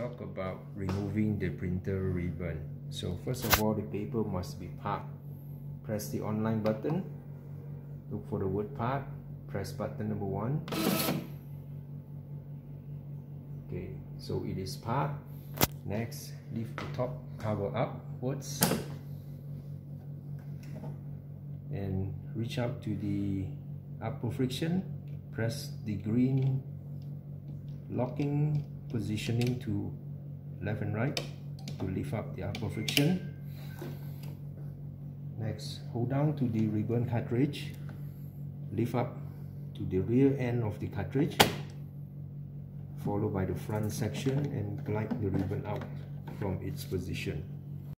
talk about removing the printer ribbon. So first of all, the paper must be parked. Press the online button. Look for the word part. Press button number one. Okay, so it is parked. Next, lift the top cover upwards and reach up to the upper friction. Press the green locking positioning to left and right to lift up the upper friction. Next, hold down to the ribbon cartridge, lift up to the rear end of the cartridge, followed by the front section and glide the ribbon out from its position.